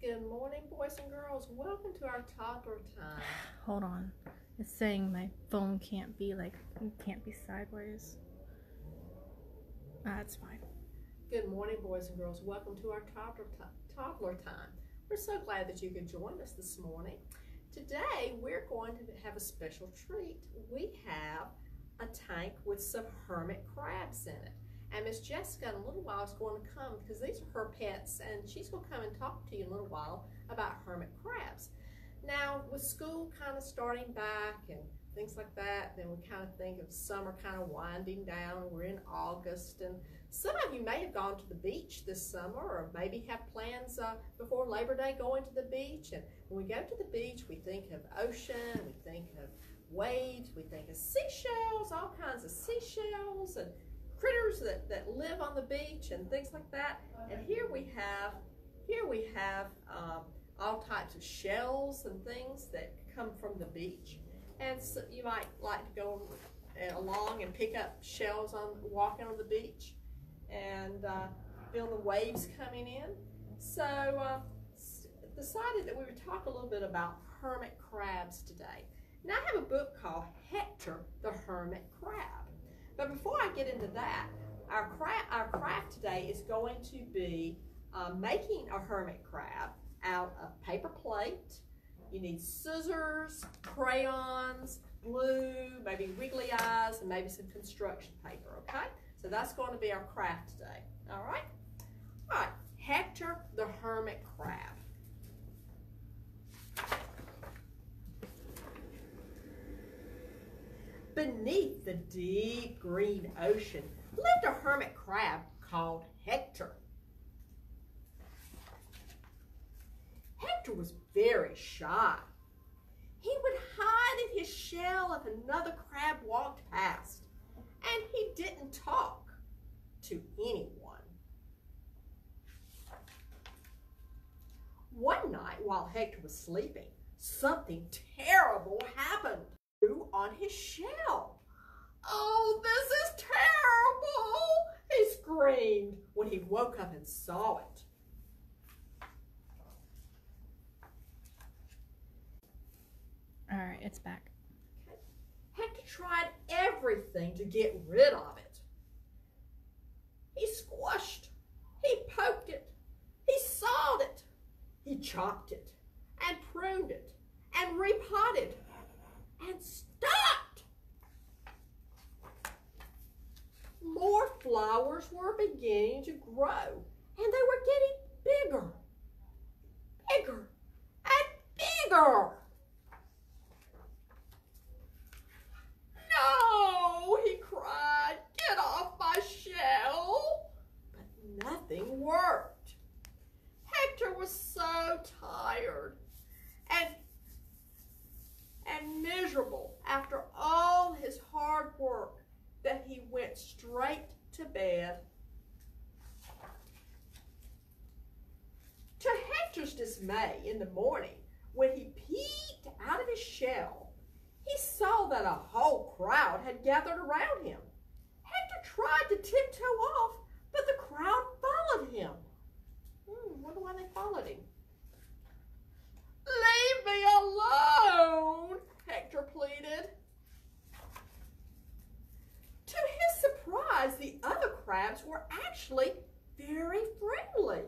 Good morning, boys and girls. Welcome to our toddler time. Hold on. It's saying my phone can't be like can't be sideways. Ah, That's fine. Good morning, boys and girls. Welcome to our toddler, toddler time. We're so glad that you could join us this morning. Today, we're going to have a special treat. We have a tank with some hermit crabs in it. And Miss Jessica in a little while is going to come because these are her pets and she's going to come and talk to you in a little while about hermit crabs. Now, with school kind of starting back and things like that, then we kind of think of summer kind of winding down. We're in August and some of you may have gone to the beach this summer or maybe have plans uh, before Labor Day going to the beach. And when we go to the beach, we think of ocean, we think of waves, we think of seashells, all kinds of seashells and critters that, that live on the beach and things like that. And here we have, here we have um, all types of shells and things that come from the beach. And so you might like to go along and pick up shells on walking on the beach and uh, feel the waves coming in. So uh, decided that we would talk a little bit about hermit crabs today. Now I have a book called Hector the Hermit Crab. But before I get into that, our craft, our craft today is going to be uh, making a hermit crab out of paper plate. You need scissors, crayons, glue, maybe wiggly eyes, and maybe some construction paper, okay? So that's going to be our craft today, all right? All right, Hector the Hermit Crab. Beneath the deep green ocean lived a hermit crab called Hector. Hector was very shy. He would hide in his shell if another crab walked past, and he didn't talk to anyone. One night while Hector was sleeping, something terrible happened on his shell. Oh, this is terrible, he screamed when he woke up and saw it. All right, it's back. Hector tried everything to get rid of it. He squashed, he poked it, he sawed it, he chopped it, and pruned it, and repotted, and stopped. More flowers were beginning to grow, and they were getting bigger, bigger, and bigger. No, he cried, get off my shell. But nothing worked. Hector was so tired and and miserable after all his hard work that he went straight to bed. To Hector's dismay in the morning, when he peeked out of his shell, he saw that a whole crowd had gathered around him. Hector tried to tiptoe off, but the crowd followed him. Hmm, wonder why they followed him. Leave me alone, Hector pleaded. To his surprise, the other crabs were actually very friendly.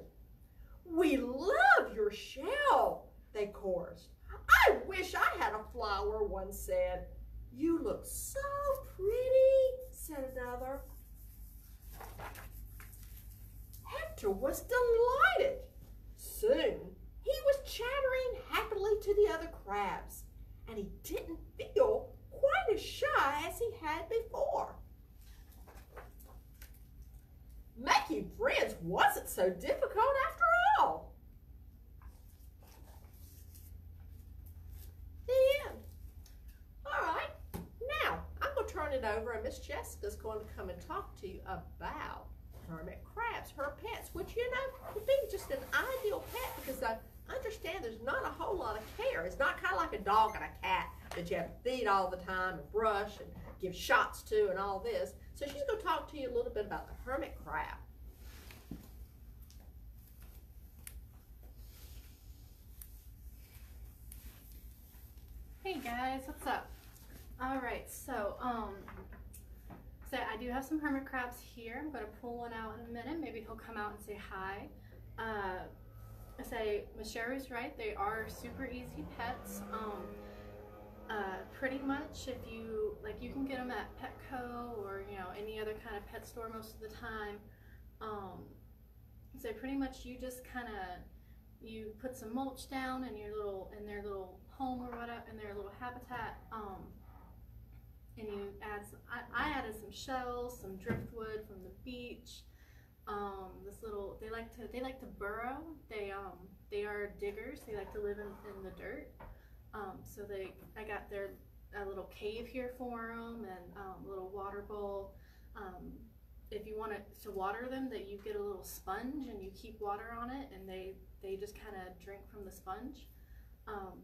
We love your shell, they chorused. I wish I had a flower, one said. You look so pretty, said another. Hector was delighted. Soon, he was chattering happily to the other crabs, and he didn't feel quite as shy as he had before. Making friends wasn't so difficult Miss Jessica's going to come and talk to you about hermit crabs, her pets, which you know would be just an ideal pet because I understand there's not a whole lot of care. It's not kind of like a dog and a cat that you have to feed all the time and brush and give shots to and all this. So she's going to talk to you a little bit about the hermit crab. Hey guys, what's up? All right, so um, so I do have some hermit crabs here. I'm gonna pull one out in a minute. Maybe he'll come out and say hi. Uh, I say Miss Shari's right. They are super easy pets. Um, uh, pretty much, if you like, you can get them at Petco or you know any other kind of pet store most of the time. Um, so pretty much, you just kind of you put some mulch down in your little in their little home or whatever in their little habitat um, and you add some, I, I added some shells some driftwood from the beach um, this little they like to they like to burrow. They um they are diggers. They like to live in, in the dirt. Um, so they I got their a little cave here for them and um, a little water bowl. Um, if you want to water them that you get a little sponge and you keep water on it and they they just kind of drink from the sponge. Um,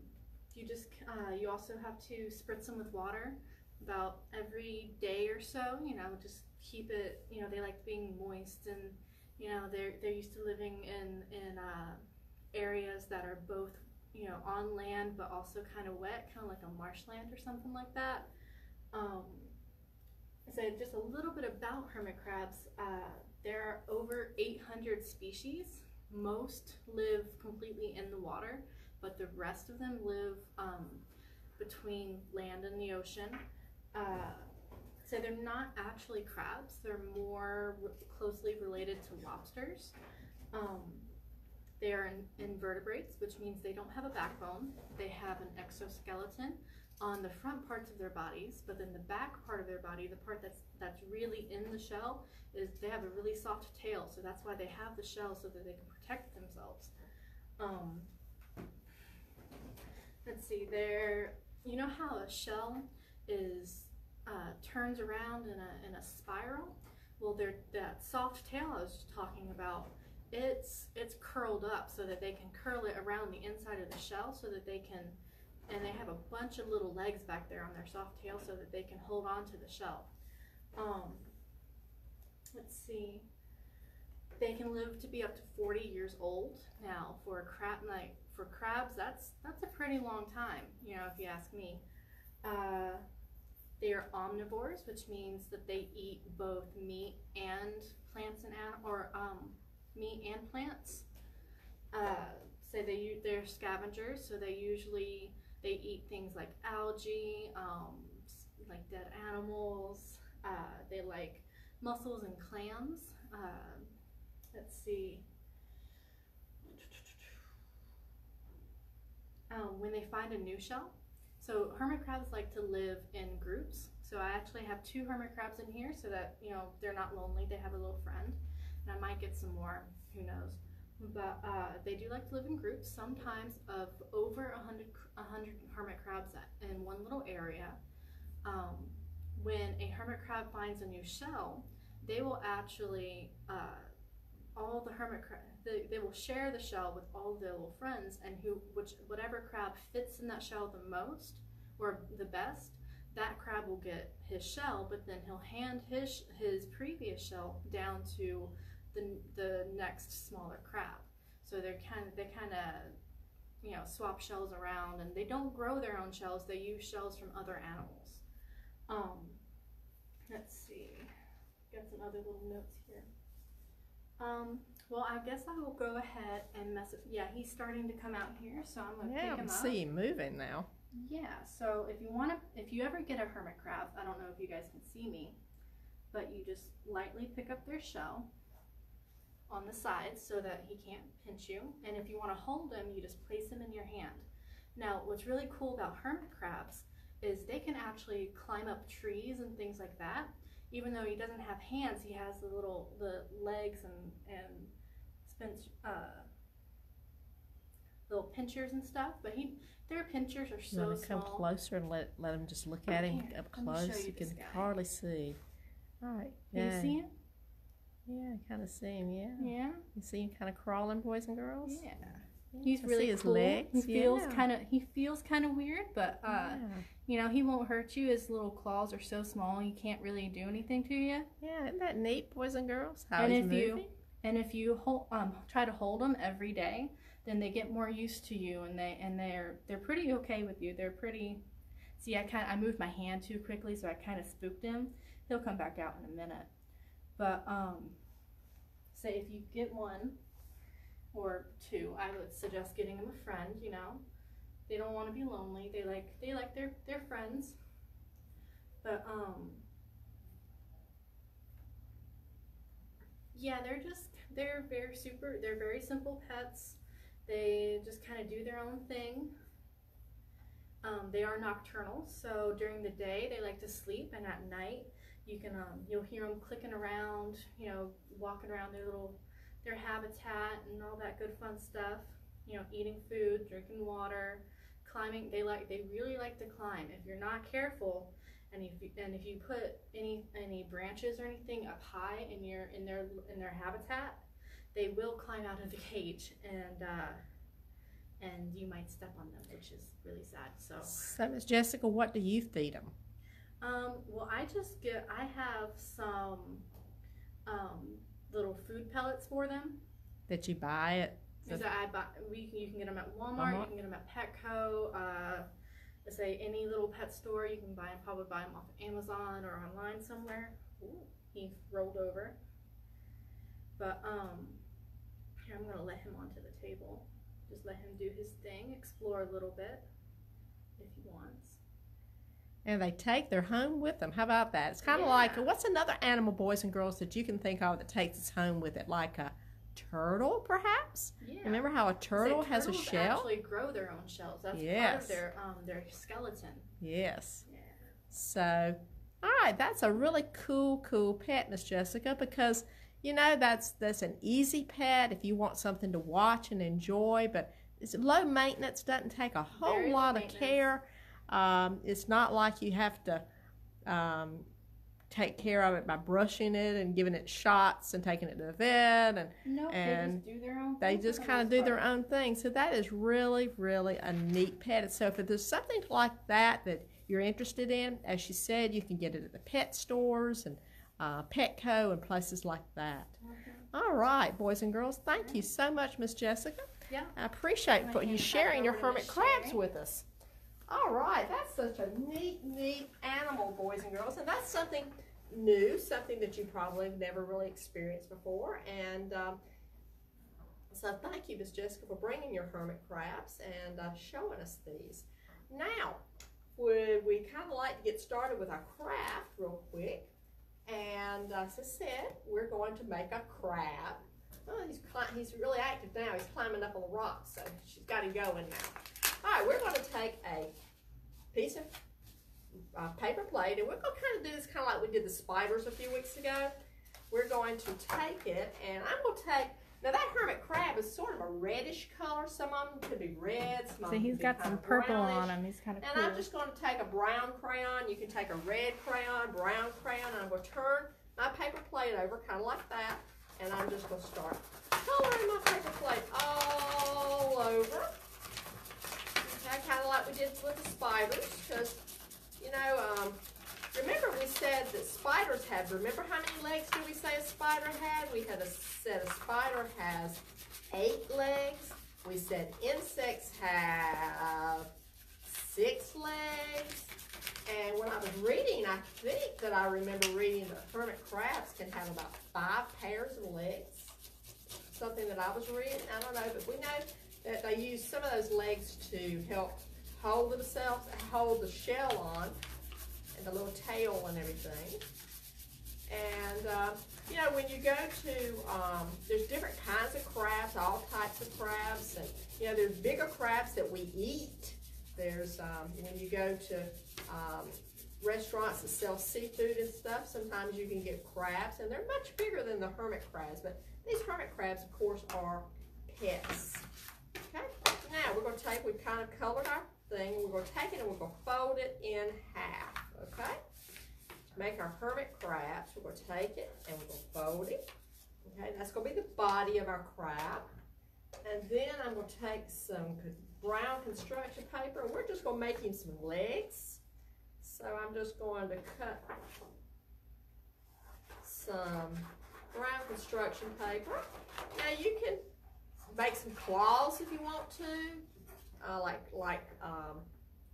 you just uh, you also have to spritz them with water about every day or so. You know, just keep it. You know, they like being moist and you know they're they're used to living in in uh, areas that are both you know on land but also kind of wet, kind of like a marshland or something like that. Um, so just a little bit about hermit crabs. Uh, there are over 800 species most live completely in the water, but the rest of them live um, between land and the ocean. Uh, so they're not actually crabs, they're more re- closely related to lobsters. Um, they are in- invertebrates, which means they don't have a backbone. They have an exoskeleton on the front parts of their bodies, but then the back part of their body, the part that's that's really in the shell, is they have a really soft tail. So that's why they have the shell so that they can protect themselves. Um, let's see, there. You know how a shell is uh, turns around in a in a spiral. Well, that soft tail I was talking about, it's it's curled up so that they can curl it around the inside of the shell so that they can and they have a bunch of little legs back there on their soft tail so that they can hold on to the shell. Um, let's see. They can live to be up to 40 years old. Now, for a crab, like for crabs, that's that's a pretty long time. You know, if you ask me. Uh, they are omnivores, which means that they eat both meat and plants and an- or um, meat and plants. Uh, so they they're scavengers, so they usually they eat things like algae, um, like dead animals. Uh, they like mussels and clams. Uh, let's see. Um, when they find a new shell, so hermit crabs like to live in groups. So I actually have two hermit crabs in here, so that you know they're not lonely. They have a little friend, and I might get some more. Who knows? but uh, they do like to live in groups, sometimes of over a hundred a hundred hermit crabs in one little area. Um, when a hermit crab finds a new shell, they will actually uh, all the hermit crab they, they will share the shell with all their little friends, and who which whatever crab fits in that shell the most or the best, that crab will get his shell. But then he'll hand his his previous shell down to the, the next smaller crab. So they're kind of they kind of you know swap shells around, and they don't grow their own shells. They use shells from other animals. Um, let's see, got some other little notes here. Um, well, I guess I will go ahead and mess it. Yeah, he's starting to come out here, so I'm gonna Yeah, I pick him can up. see him moving now. Yeah, so if you want to, if you ever get a hermit crab, I don't know if you guys can see me, but you just lightly pick up their shell on the sides so that he can't pinch you. And if you want to hold him, you just place him in your hand. Now, what's really cool about hermit crabs is they can actually climb up trees and things like that. Even though he doesn't have hands, he has the little the legs and and spins uh, little pinchers and stuff. But he their pinchers are You so want to come closer and let let him just look at him Here, up let me show close. you You can guy. hardly see. All right. Can Yeah. you see him? Yeah, I kind of see him. Yeah. Yeah. You see him kind of crawling, boys and girls. Yeah. Yeah, He's I really see his cool. legs. He feels yeah. kind of he feels kind of weird, but uh, yeah. You know he won't hurt you. His little claws are so small, he can't really do anything to you. Yeah, isn't that neat, boys and girls? How And he's if you- moving. And if you hold, um, try to hold them every day, then they get more used to you, and they and they're they're pretty okay with you. They're pretty, see, I kind I moved my hand too quickly, so I kind of spooked him. He'll come back out in a minute. But um, say if you get one or two, I would suggest getting them a friend. You know, they don't want to be lonely. They like they like their their friends. But um, yeah, they're just they're very super. They're very simple pets. They just kind of do their own thing. Um, they are nocturnal, so during the day they like to sleep, and at night you can um, you'll hear them clicking around, you know, walking around their little their habitat and all that good fun stuff. You know, eating food, drinking water, climbing. They like they really like to climb. If you're not careful, and if you, and if you put any any branches or anything up high in your in their in their habitat, they will climb out of the cage and. Uh, and you might step on them, which is really sad. So, so Miss Jessica, what do you feed them? Um, well, I just get, I have some um, little food pellets for them. That you buy at Because I buy, we, you can get them at Walmart, Walmart? you can get them at Petco, uh, let's say any little pet store, you can buy them, probably buy them off Amazon or online somewhere. Ooh, he rolled over. But, um, here, I'm gonna let him onto the table. Just let him do his thing, explore a little bit if he wants. and they take their home with them. How about that? It's kind of Yeah. like what's another animal, boys and girls, that you can think of that takes its home with it, like a turtle, perhaps. Yeah. Remember how a turtle has a turtles shell? Actually, grow their own shells. That's part of their um their skeleton. Yes. Yeah. So, all right, that's a really cool, cool pet, Miss Jessica, because you know that's that's an easy pet if you want something to watch and enjoy, but it's low maintenance, doesn't take a whole Very lot of care. Um, it's not like you have to um, take care of it by brushing it and giving it shots and taking it to the vet and No, And they just do their own. they just kind of do their own thing. So that is really, really a neat pet. So if there's something like that that you're interested in, as she said, you can get it at the pet stores and uh, Petco and places like that. Mhm. All right, boys and girls, thank you so much, Miss Jessica. Yeah. I appreciate for you hand it back sharing your hermit crabs with us. All right, that's such a neat, neat boys and girls, and that's something new, something that you probably never really experienced before. And um, so, thank you, Miss Jessica, for bringing your hermit crabs and uh, showing us these. Now, would we kind of like to get started with our craft real quick? And uh, as I said, we're going to make a crab. Oh, he's he's really active now. He's climbing up on the rocks, so she's got him going now. All right, we're going to take a piece of uh, paper plate, and we're going to kind of do this kind of like we did the spiders a few weeks ago. We're going to take it, and I'm going to take. Now that hermit crab is sort of a reddish color. Some of them could be red. Some of So them he's got some purple brownish. on him. He's kind of And cool. I'm just going to take a brown crayon. You can take a red crayon, brown crayon, and I'm going to turn my paper plate over, kind of like that. And I'm just going to start coloring my paper plate all over. Okay, kind of like we did with the spiders, because, you know, um, remember we said that spiders have, remember how many legs did we say a spider had? We had a, said a spider has eight legs. We said insects have six legs. And when I was reading, I think that I remember reading that hermit crabs can have about five pairs of legs. Something that I was reading, I don't know, but we know that they use some of those legs to help hold themselves, hold the shell on, and the little tail and everything. And uh, you know, when you go to, um, there's different kinds of crabs, all types of crabs, and you know, there's bigger crabs that we eat. There's um, when you go to um, restaurants that sell seafood and stuff, sometimes you can get crabs, and they're much bigger than the hermit crabs. But these hermit crabs, of course, are pets. Okay. Now we're going to take. We've kind of colored our thing. We're going to take it and we're going to fold it in half. Okay To make our hermit crabs. We're going to take it and we're going to fold it. Okay, that's going to be the body of our crab. And then I'm going to take some brown construction paper and we're just going to make him some legs. So I'm just going to cut some brown construction paper. Now you can make some claws if you want to, uh, like like um,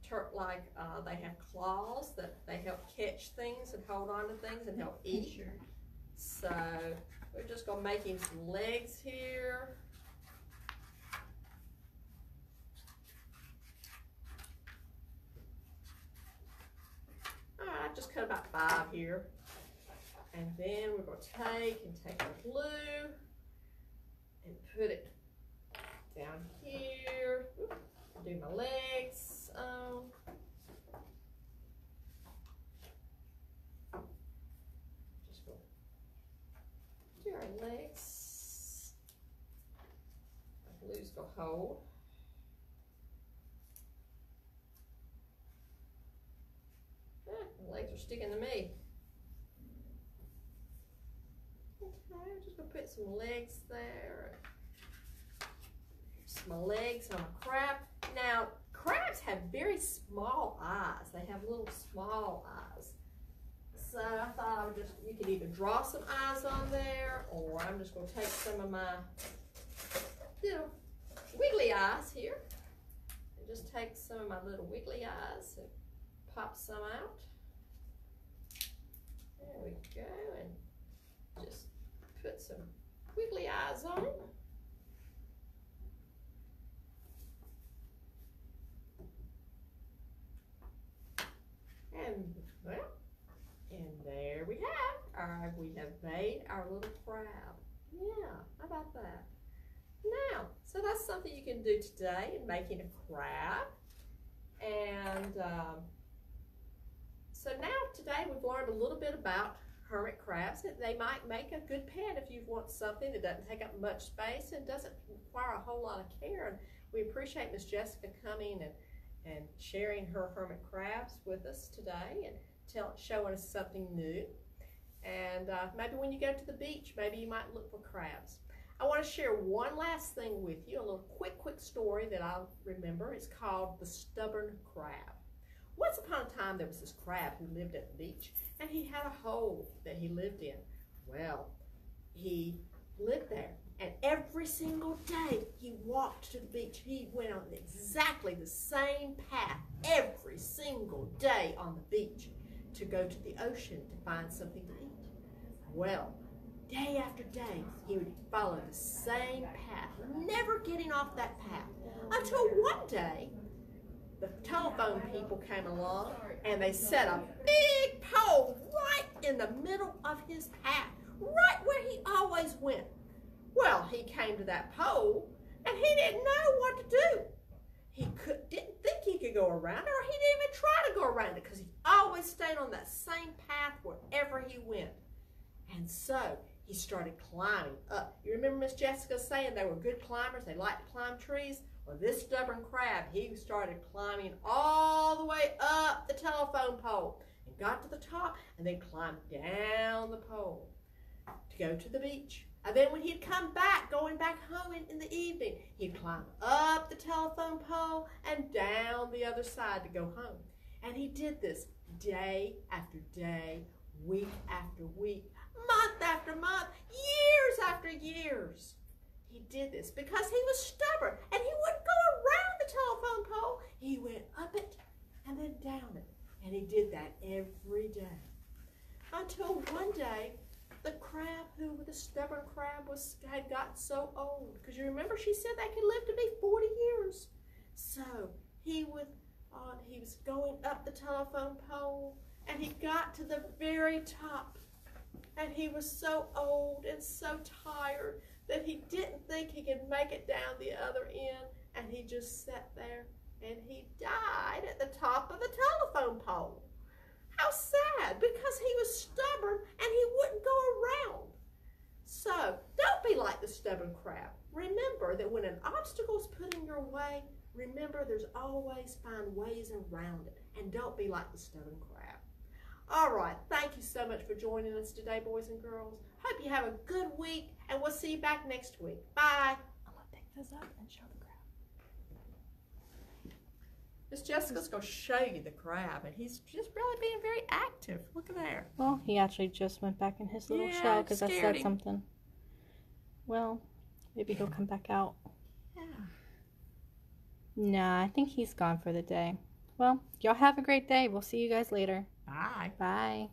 tur- like uh, they have claws that they help catch things and hold on to things and help eat. Sure. So we're just gonna make him some legs here. Alright, I just cut about five here. And then we're gonna take and take our glue and put it down here. Oop, Do my legs. Um, just go do our legs. My glue's gonna hold. Ah, my legs are sticking to me. Okay, I'm just gonna put some legs there. Here's my legs on a crab. Now, crabs have very small eyes. They have little small eyes. So I thought I would just, you could either draw some eyes on there, or I'm just gonna take some of my little wiggly eyes here. And just take some of my little wiggly eyes and pop some out. There we go, and just put some wiggly eyes on it. And well, and there we have our we have made our little crab. Yeah, how about that? Now, so that's something you do today in making a crab. And um, so now today we've learned a little bit about hermit crabs. That they might make a good pet if you want something that doesn't take up much space and doesn't require a whole lot of care. And we appreciate Miss Jessica coming and and sharing her hermit crabs with us today and tell, showing us something new. And uh, maybe when you go to the beach, maybe you might look for crabs. I want to share one last thing with you, a little quick, quick story that I remember. It's called The Stubborn Crab. Once upon a time, there was this crab who lived at the beach, and he had a hole that he lived in. Well, he lived there, and every single day he walked to the beach. He went on exactly the same path every single day on the beach to go to the ocean to find something to eat. Well, day after day, he would follow the same path, never getting off that path. Until one day, the telephone people came along and they set a big pole right in the middle of his path, right where he always went. Well, he came to that pole and he didn't know what to do. He could, didn't think he could go around it, or he didn't even try to go around it because he always stayed on that same path wherever he went. And so he started climbing up. You remember Miss Jessica saying they were good climbers, they liked to climb trees? Well, this stubborn crab, he started climbing all the way up the telephone pole and got to the top and then climbed down the pole to go to the beach. And then when he'd come back, going back home in, in the evening, he'd climb up the telephone pole and down the other side to go home. And he did this day after day, week after week, month after month, years after years. He did this because he was stubborn and he wouldn't go around the telephone pole. He went up it and then down it. And he did that every day. Until one day, the crab who the stubborn crab was had got so old. Because you remember she said they could live to be 40 years. So he would uh, he was going up the telephone pole and he got to the very top. And he was so old and so tired that he didn't think he could make it down the other end. And he just sat there and he died at the top of the telephone pole. How sad, because he was stubborn and he wouldn't go around. So don't be like the stubborn crab. Remember that when an obstacle is put in your way, remember there's always find ways around it. And don't be like the stubborn crab. All right, thank you so much for joining us today, boys and girls. Hope you have a good week, and we'll see you back next week. Bye. I'm gonna pick this up and show the crab. Miss Jessica's going to show you the crab, and he's just really being very active. Look at there. Well, he actually just went back in his little Yeah, shell because I said him. something. Well, maybe he'll come back out. Yeah. Nah, I think he's gone for the day. Well, y'all have a great day. We'll see you guys later. Bye. Bye.